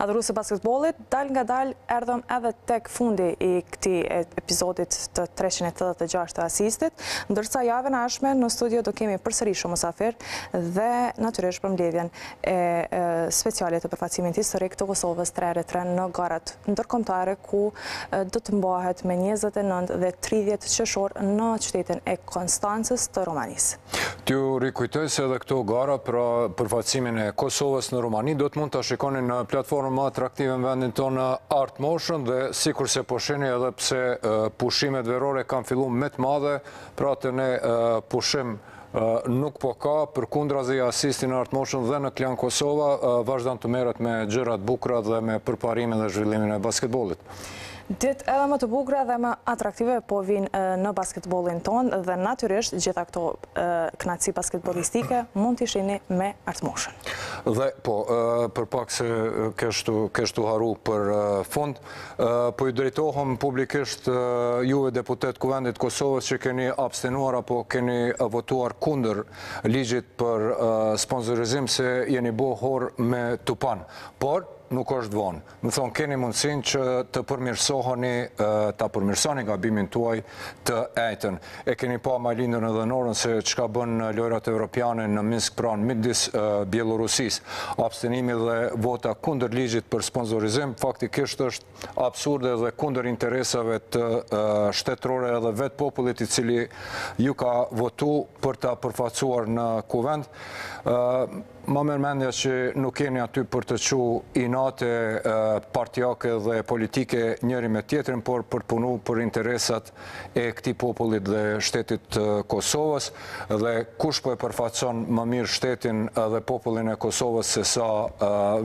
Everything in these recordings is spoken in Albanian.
Adhurues të basketbollit, dalëngadalë erdhëm edhe tek fundi i këtij epizodit të 386 të Asistit, ndërsa javën e ardhshme në studio do kemi përsëri shumë mysafirë dhe natyrisht përmbledhjen speciale të përfaqësimit historik të Kosovës 3-3 në garat ndërkombëtare ku do të mbahet me 29 dhe 30 qershor në qytetin e Konstancës të Rumanisë. T'ju rikujtoj se edhe këto gara për përfaqësimin e Kosovës në Rumani do të mund t'i shikoni në platformën më atraktive në vendin tonë në Art Motion dhe sikurse po shihni edhe pse pushimet verore kanë fillu me të madhe pra te ne pushim nuk po ka përkundrazi Asisti në Art Motion dhe në Klan Kosova vazhdon të merret me gjërat e bukura dhe me përparimin dhe zhvillimin e basketbollit. Ditë edhe më të bukura dhe më atraktive po vijnë në basketbollin tonë dhe natyrisht gjitha këto kënaqësi basketbollistike mund t'i shihni në Artmotion. Dhe po, për pak se kesh tu harru për fund, po ju drejtohem publikisht juve deputetë të Kuvendit të Kosovës që keni abstenuar apo keni votuar kundër ligjit për sponsorizim se jeni bo horë me tupan. Por, nuk është vonë. Domethënë, keni mundësinë që të përmirësoheni, ta përmirësoni gabimin tuaj të enjten. E keni pa Majlindën edhe Norën se çka bënë në lojërat evropiane në Minsk pra në midis Bjellorusisë. Abstenimi dhe vota kundër ligjit për sponsorizim faktikisht është absurde dhe kundër interesave shtetërore edhe vetë popullit i cili ju ka votu për ta përfaqësuar në kuvend. Ma merr mendja që nuk jeni aty për të çu inate partiake dhe politike njëri me tjetrin, por për të punu për interesat e këtij popullit dhe shtetit të Kosovës dhe kush po e përfaqëson më mirë shtetin dhe popullin e Kosovës se sa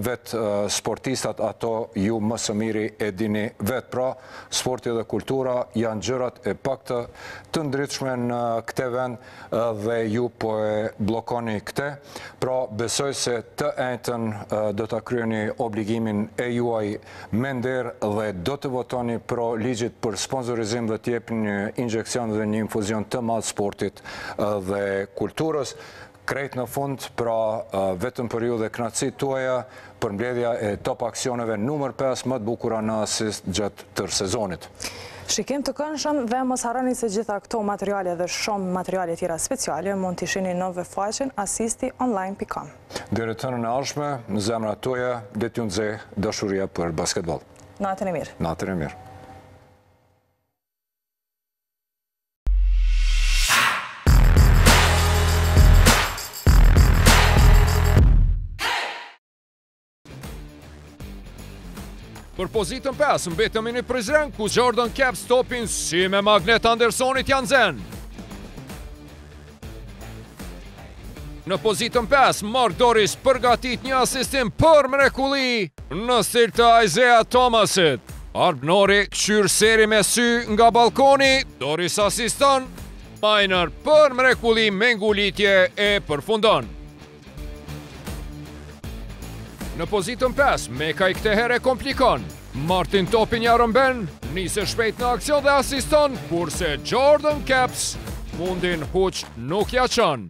vetë sportistat ato ju më së miri e dini vetë pra sporti dhe kultura janë gjërat e pakta të ndritshme në këtë vend dhe ju po e bllokoni këtë, pra besoj se të enjten do ta kryeni obligimin e juaj me nder dhe do të votoni pro ligjit për sponsorizim dhe t'i jepni një injeksion dhe një infuzion të madh sportit dhe kulturës. Krejt në fund, pra vetëm për ju dhe kënaqësitë tuaja, Përmbledhja e top aksioneve numër pesë më të bukura në Asist gjatë tërë sezonit. Shikim të këndshëm dhe mos harroni se gjitha këto materiale dhe shumë materiale tjera speciale mund t'i shihni në uebfaqen asistionline.com. Deri të hënën e ardhshme, në zemrat tuaja le t'ju nxehë dashuria për basketboll. Natën e mirë. Natën e mirë. Për pozitën 5 mbetemi në Prizren ku Jordan Caps topin si me Magnet Andersonit ia nxen. Në pozitën 5, Mark Doris përgatit një asistim për mrekulli në stil të Isaiah Thomasit. Arbnori kqyr seri me sy nga balkoni, Doris asiston, Miner për mrekulli me ngulitje e përfundon. Në pozitën 5, Mekaj këtë herë e komplikon. Martin topin ia rrëmben, niset shpejt në aksion dhe asiston, kurse Jordan Caps mundin huq nuk ia çon.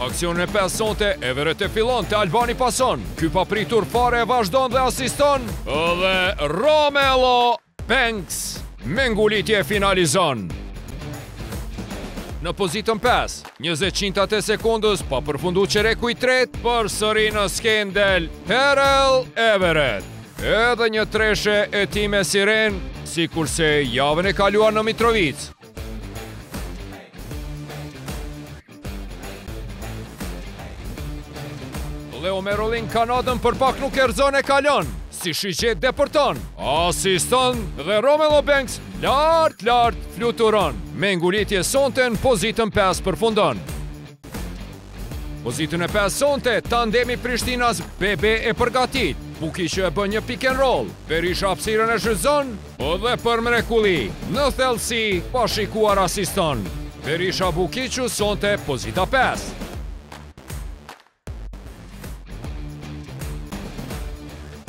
Aksionin e 5 sonte, Everett e fillon, te Albani pason. Ky papritur fare e vazhdon dhe asiston, dhe Romelo Banks me ngulitje finalizon në pozitën 5, 20 qintat e sekundës pa përfundu çereku i tretë përsëri në skenë del Terrell Everett. Edhe një treshe e tij me sirenë, sikurse javën e kaluar në Mitrovicë. Leo me rolling Kanadën për pak nuk e rrëzon e kalon, si shigjetë depërton, asiston dhe Romelo Banks lart, lart fluturon, me ngulitje sonte në pozitën 5 përfundon. Pozitën e 5 sonte, tandemi Prishtinas BB e përgatit, Bukiqi e bën një pick and roll, Berisha hapësirën e shfrytëzon, Dhe për mrekulli, në thellësi pa shikuar asiston. Berisha Bukiqi sonte pozita 5.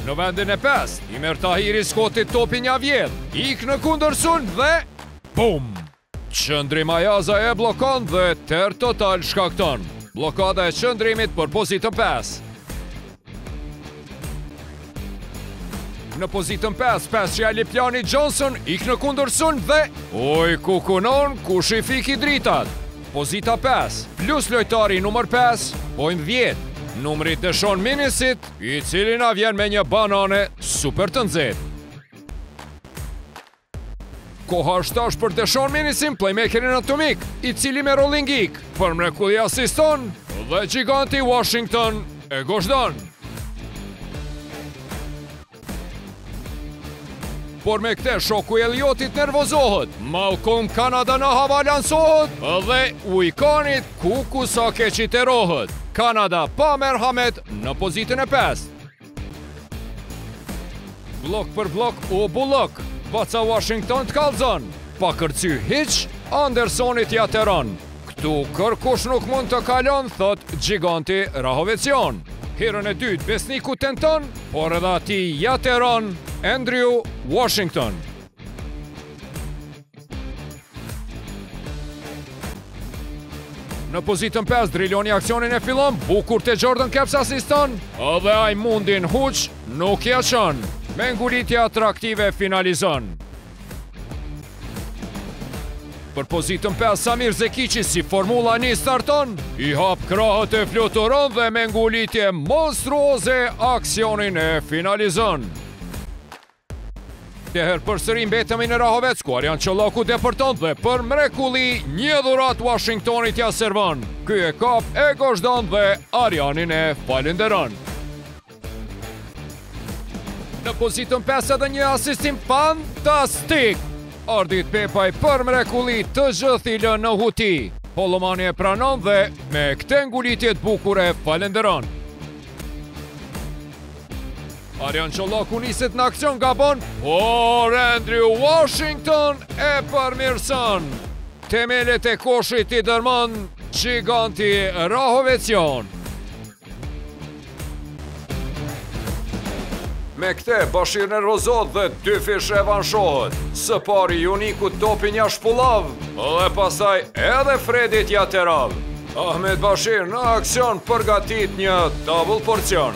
Në vendin e 5, Imer Tahiri Scottit topin ia vjedh, ik në kundërsulm dhe... BUM! Qëndrim Ajazi e bllokon dhe terr total shkakton. Bllokada e Qëndrimit për pozitën 5. Në pozitën 5, pesja e Lipjanit Johnson ik në kundërsulm dhe oj kuku nanë kush i fiki dritat. Pozita 5, plus lojtari numër 5, bojnë 10. Numri i Deshon Minisit, i cili na vjen me një banane super të nxehtë. Koha është tash për Deshon Minisin, playmakerin atomik, i cili me rolling ik, për mrekulli asiston dhe gjiganti Washington e gozhdon. Por me këtë shoku i Eliotit nervozohet, Malcolm Kanada në hava lansohet dhe ujkanit kuku sa keq i terrohet. Kanada pa merhamet në pozitën e 5. Blok për blok u bllok, baca Washington të kallzon, pa kërcy hiç, Andersonit ja teron. Këtu kërkush nuk mund të kalon, thotë gjiganti rahovecjan. Herën e dytë Besniku tenton, por edhe atij ja teron, Andrew Washington. Në pozitën 5, Driloni aksionin e fillon, bukur te Jordan Caps asiston, edhe ai mundin huq, nuk ja çon, me ngulitje atraktive finalizon. Për pozitën 5, Samir Zekiqi si Formula një starton, i hap krahët e fluturon dhe me ngulitje monstruoze aksionin e finalizon. Këtë herë përsëri mbetemi në Rahovec, ku Arjan Çollaku depërton dhe për mrekulli një dhuratë Washingtonit ja servon. Ky e kap, e gozhdon dhe Arjanin e falenderon. Në pozitën 5 edhe një asistim fantastik. Ardit Pepaj për mrekulli të gjithë i lë në huti. Hollomani e pranon dhe me këte ngulitje t'bukur e falenderon. Arjan Çollaku niset në aksion gabon, por Andrew Washington e përmirëson. Temelet e koshit i dërmon gjiganti rahovecjan. Me këte, Bashir nervozohet dhe dyfish revanshohet. Së pari, Junikut topin ja shpullavë, dhe pastaj edhe Fredit ja teravë. Ahmed Bashir në aksion përgatit një double porcion.